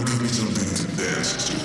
Me something to dance to.